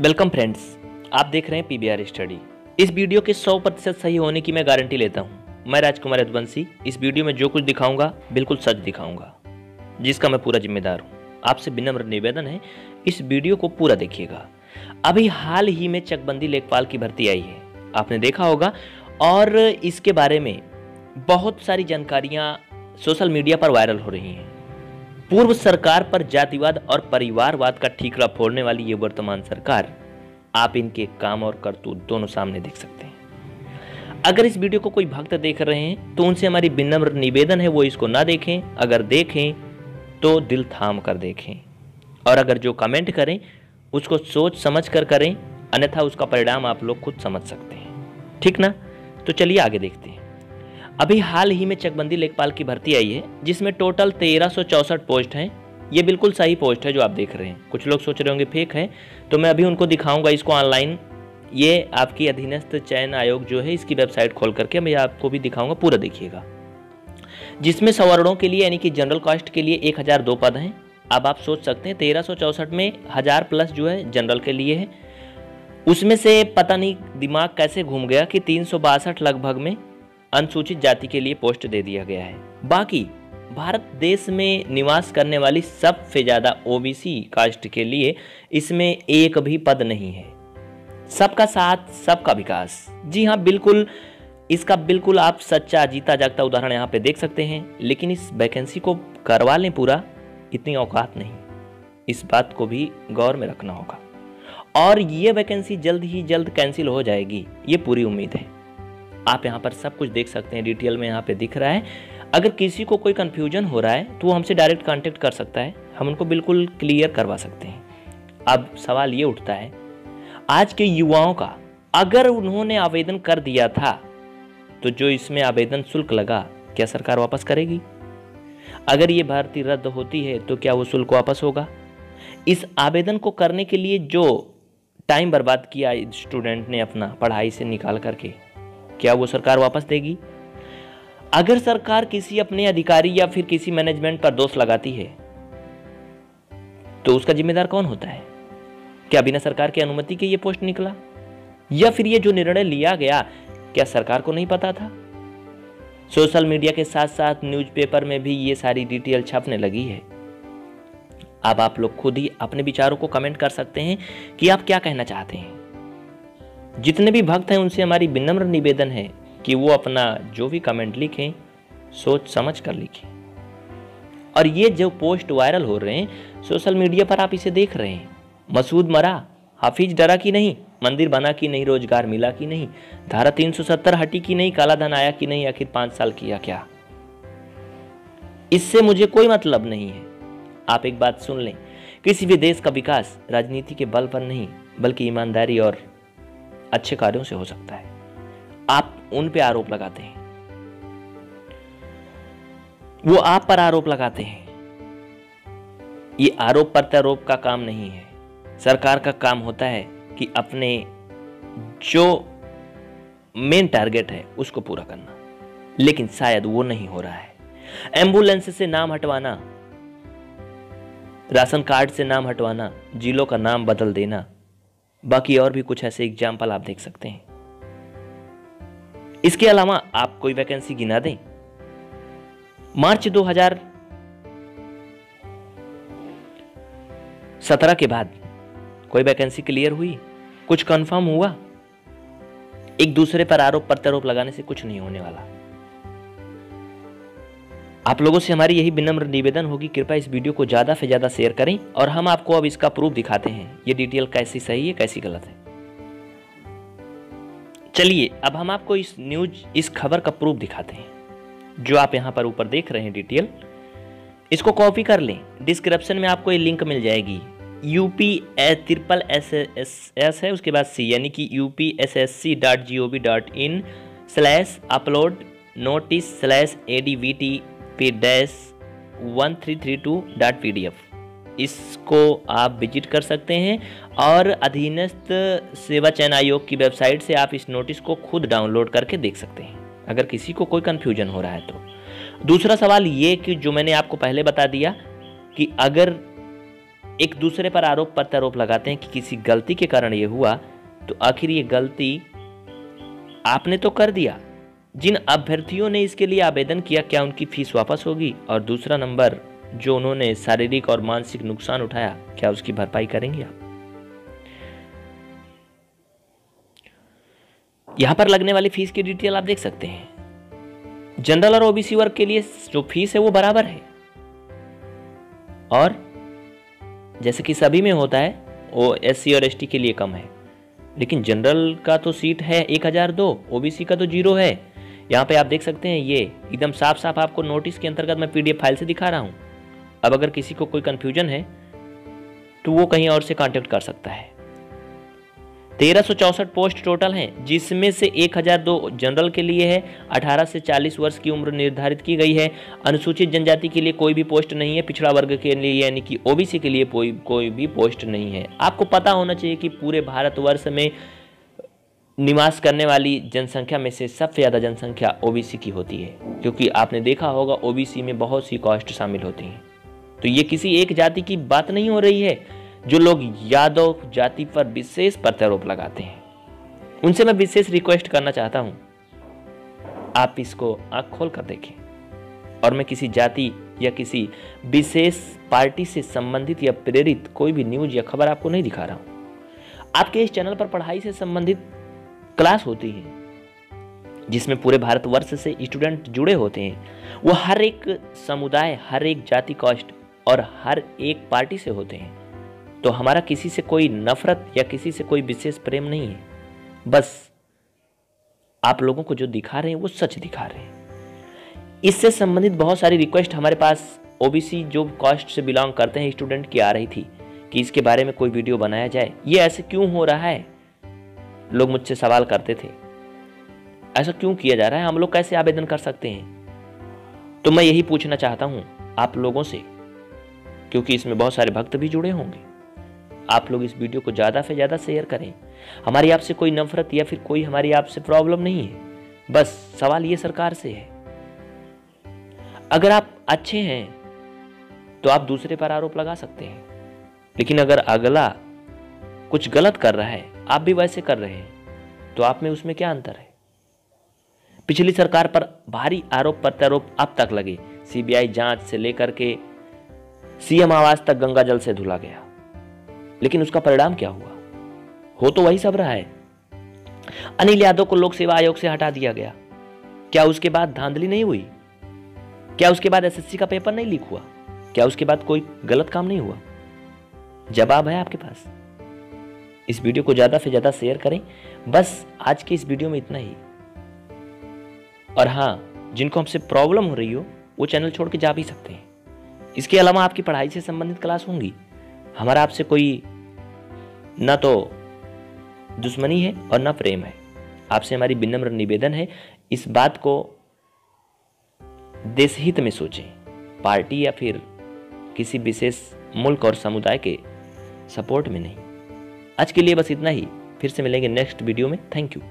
Welcome friends आप देख रहे हैं पीबीआर स्टडी इस वीडियो के 100 प्रतिशत सही होने की मैं गारंटी लेता हूँ। मैं राजकुमार यदवंशी इस वीडियो में जो कुछ दिखाऊँगा, बिल्कुल सच दिखाऊँगा, जिसका मैं पूरा जिम्मेदार हूँ। आपसे विनम्र निवेदन है, इस वीडियो को पूरा देखिएगा। अभी हाल ही में चकबंदी लेखपाल की भर्ती आई है। आपने देखा होगा, और इसके बारे में बहुत सारी जानकारियाँ सोशल मीडिया पर वायरल हो रही हैं। पूर्व सरकार पर जातिवाद और परिवारवाद का ठीकरा फोड़ने वाली ये वर्तमान सरकार, आप इनके काम और करतूत दोनों सामने देख सकते हैं। अगर इस वीडियो को कोई भक्त देख रहे हैं तो उनसे हमारी विनम्र निवेदन है, वो इसको ना देखें। अगर देखें तो दिल थाम कर देखें। और अगर जो कमेंट करें, उसको सोच समझ कर करें, अन्यथा उसका परिणाम आप लोग खुद समझ सकते हैं। ठीक ना? तो चलिए आगे देखते हैं। अभी हाल ही में चकबंदी लेखपाल की भर्ती आई है, जिसमें टोटल तेरह पोस्ट हैं। ये बिल्कुल सही पोस्ट है जो आप देख रहे हैं। कुछ लोग सोच रहे होंगे, फेक है? तो मैं अभी उनको दिखाऊँगा इसको ऑनलाइन। ये आपकी अधीनस्थ चयन आयोग जो है, इसकी वेबसाइट खोल करके मैं आपको भी दिखाऊँगा, पूरा देखिएगा। जिसमें सवर्णों के लिए, यानी कि जनरल कास्ट के लिए एक हज़ार दो पद हैं। अब आप सोच सकते हैं, तेरह सौ चौसठ में हज़ार प्लस जो है, जनरल के लिए है। उसमें से पता नहीं, दिमाग कैसे घूम गया कि तीन सौ बासठ लगभग में अनुसूचित जाति के लिए पोस्ट दे दिया गया है। बाकी, भारत देश में निवास करने वाली सबसे ज़्यादा ओबीसी कास्ट के लिए इसमें एक भी पद नहीं है। सबका साथ, सबका विकास। जी हाँ बिल्कुल, इसका बिल्कुल आप सच्चा जीता जागता उदाहरण यहाँ पे देख सकते हैं, लेकिन इस वैकेंसी को करवा लें पूरा, इतनी औकात नहीं। इस बात को भी गौर में रखना होगा। और ये वैकेंसी जल्द ही जल्द कैंसिल हो जाएगी, ये पूरी उम्मीद है। आप यहाँ पर सब कुछ देख सकते हैं डिटेल में यहाँ पे दिख रहा है। अगर किसी को कोई कन्फ्यूज़न हो रहा है तो वो हमसे डायरेक्ट कांटेक्ट कर सकता है। हम उनको बिल्कुल क्लियर करवा सकते हैं। अब सवाल ये उठता है, आज के युवाओं का अगर उन्होंने आवेदन कर दिया था तो जो इसमें आवेदन शुल्क लगा, क्या सरकार वापस करेगी? अगर ये भर्ती रद्द होती है तो क्या वो शुल्क वापस होगा? इस आवेदन को करने के लिए जो टाइम बर्बाद किया स्टूडेंट ने अपना पढ़ाई से निकाल करके क्या वो सरकार वापस देगी? अगर सरकार किसी अपने अधिकारी या फिर किसी मैनेजमेंट पर दोष लगाती है तो उसका जिम्मेदार कौन होता है? क्या बिना सरकार की अनुमति के ये पोस्ट निकला? या फिर ये जो निर्णय लिया गया, क्या सरकार को नहीं पता था? सोशल मीडिया के साथ साथ न्यूज़पेपर में भी ये सारी डिटेल छपने लगी है। अब आप लोग खुद ही अपने विचारों को कमेंट कर सकते हैं कि आप क्या कहना चाहते हैं। जितने भी भक्त हैं, उनसे हमारी विनम्र निवेदन है कि वो अपना जो भी कमेंट लिखें, सोच समझ कर लिखें। और ये जो पोस्ट वायरल हो रहे हैं सोशल मीडिया पर आप इसे देख रहे हैं। मसूद मरा, हाफिज डरा की नहीं, मंदिर बना कि नहीं, रोज़गार मिला कि नहीं, धारा 370 हटी कि नहीं, काला धन आया कि नहीं, आखिर पाँच साल किया क्या? इससे मुझे कोई मतलब नहीं है। आप एक बात सुन लें, किसी भी देश का विकास राजनीति के बल पर नहीं, बल्कि ईमानदारी और अच्छे कार्यों से हो सकता है। आप उन पे आरोप लगाते हैं। वो आप पर आरोप लगाते हैं। ये आरोप प्रत्यारोप का काम नहीं है। सरकार का काम होता है कि अपने जो मेन टारगेट है, उसको पूरा करना। लेकिन शायद वो नहीं हो रहा है। एंबुलेंस से नाम हटवाना, राशन कार्ड से नाम हटवाना, जिलों का नाम बदल देना बाकी और भी कुछ ऐसे एग्ज़ाम्पल आप देख सकते हैं। इसके अलावा आप कोई वैकेंसी गिना दें। मार्च 2017 के बाद कोई वैकेंसी क्लियर हुई, कुछ कंफर्म हुआ, एक दूसरे पर आरोप प्रत्यारोप लगाने से कुछ नहीं होने वाला। आप लोगों से हमारी यही विनम्र निवेदन होगी, कृपया इस वीडियो को ज़्यादा से ज़्यादा शेयर करें और हम आपको अब इसका प्रूफ दिखाते हैं। ये डिटेल कैसी सही है, कैसी गलत है। चलिए, अब हम आपको इस न्यूज़ इस खबर का प्रूफ दिखाते हैं। जो आप यहाँ पर ऊपर देख रहे हैं डिटेल इसको कॉपी कर लें। डिस्क्रिप्शन में आपको ये लिंक मिल जाएगी। UP triple S S S है, उसके बाद सी यानी कि U P S S C dot G O V dot in slash upload notice slash A D V T P dash one three three two dot P D F इसको आप visit कर सकते हैं और अधीनस्थ सेवा चयन आयोग की वेबसाइट से आप इस नोटिस को खुद डाउनलोड करके देख सकते हैं, अगर किसी को कोई कन्फ्यूज़न हो रहा है तो। दूसरा सवाल ये कि जो मैंने आपको पहले बता दिया कि अगर एक दूसरे पर आरोप प्रत्यारोप लगाते हैं कि किसी गलती के कारण ये हुआ तो आखिर ये गलती आपने तो कर दिया जिन अभ्यर्थियों ने इसके लिए आवेदन किया, क्या उनकी फ़ीस वापस होगी? और दूसरा नंबर, जो उन्होंने शारीरिक और मानसिक नुकसान उठाया, क्या उसकी भरपाई करेंगे आप? यहाँ पर लगने वाली फ़ीस की डिटेल आप देख सकते हैं। जनरल और ओबीसी वर्ग के लिए जो फ़ीस है, वो बराबर है। और जैसे कि सभी में होता है वो एस और एसटी के लिए कम है। लेकिन जनरल का तो सीट है एक हज़ार दो, ओबीसी का तो ज़ीरो है। यहाँ पे आप देख सकते हैं ये, एकदम साफ़ साफ़ आपको नोटिस के अंतर्गत मैं पीडीएफ फ़ाइल से दिखा रहा हूँ। अब अगर किसी को कोई कन्फ्यूज़न है तो वो कहीं और से कांटेक्ट कर सकता है। तेरह पोस्ट टोटल हैं, जिसमें से 1002 जनरल के लिए है 18 से 40 वर्ष की उम्र निर्धारित की गई है। अनुसूचित जनजाति के लिए कोई भी पोस्ट नहीं है, पिछड़ा वर्ग के लिए यानी कि ओबीसी के लिए कोई कोई भी पोस्ट नहीं है। आपको पता होना चाहिए कि पूरे भारतवर्ष में निवास करने वाली जनसंख्या में से सबसे ज़्यादा जनसंख्या ओबीसी की होती है, क्योंकि आपने देखा होगा ओबीसी में बहुत सी कॉस्ट शामिल होती हैं। तो ये किसी एक जाति की बात नहीं हो रही है, जो लोग यादव जाति पर विशेष प्रत्यारोप लगाते हैं। उनसे मैं विशेष रिक्वेस्ट करना चाहता हूँ। आप इसको आँख खोल कर देखें। और मैं किसी जाति या किसी विशेष पार्टी से संबंधित या प्रेरित कोई भी न्यूज़ या खबर आपको नहीं दिखा रहा हूँ। आपके इस चैनल पर पढ़ाई से संबंधित क्लास होती है, जिसमें पूरे भारतवर्ष से स्टूडेंट जुड़े होते हैं। वो हर एक समुदाय, हर एक जाति, कॉस्ट और हर एक पार्टी से होते हैं। तो हमारा किसी से कोई नफरत या किसी से कोई विशेष प्रेम नहीं है। बस आप लोगों को जो दिखा रहे हैं, वो सच दिखा रहे हैं। इससे संबंधित बहुत सारी रिक्वेस्ट हमारे पास ओबीसी जो कास्ट से बिलोंग करते हैं स्टूडेंट की आ रही थी कि इसके बारे में कोई वीडियो बनाया जाए। ये ऐसे क्यों हो रहा है? लोग मुझसे सवाल करते थे। ऐसा क्यों किया जा रहा है? हम लोग कैसे आवेदन कर सकते हैं? तो मैं यही पूछना चाहता हूँ आप लोगों से, क्योंकि इसमें बहुत सारे भक्त भी जुड़े होंगे। आप लोग इस वीडियो को ज़्यादा से ज़्यादा शेयर करें। हमारी आपसे कोई नफरत या फिर कोई हमारी आपसे प्रॉब्लम नहीं है। बस सवाल ये सरकार से है। अगर आप अच्छे हैं तो आप दूसरे पर आरोप लगा सकते हैं। लेकिन अगर अगला कुछ गलत कर रहा है आप भी वैसे कर रहे हैं तो आप में उसमें क्या अंतर है? पिछली सरकार पर भारी आरोप प्रत्यारोप अब तक लगे। सीबीआई जाँच से लेकर के सीएम आवास तक गंगा जल से धुला गया। लेकिन उसका परिणाम क्या हुआ? हो तो वही सब रहा है। अनिल यादव को लोक सेवा आयोग से हटा दिया गया। क्या उसके बाद धांधली नहीं हुई? क्या उसके बाद एसएससी का पेपर नहीं लीक हुआ? क्या उसके बाद कोई गलत काम नहीं हुआ? जवाब है आपके पास। इस वीडियो को ज़्यादा से ज़्यादा शेयर करें। बस आज के इस वीडियो में इतना ही। और हाँ जिनको हमसे प्रॉब्लम हो रही हो, वो चैनल छोड़ के जा भी सकते हैं। इसके अलावा आपकी पढ़ाई से संबंधित क्लास होंगी। हमारा आपसे कोई न तो दुश्मनी है और न प्रेम है। आपसे हमारी विनम्र निवेदन है, इस बात को देश हित में सोचें। पार्टी या फिर किसी विशेष मुल्क और समुदाय के सपोर्ट में नहीं। आज के लिए बस इतना ही। फिर से मिलेंगे नेक्स्ट वीडियो में। Thank you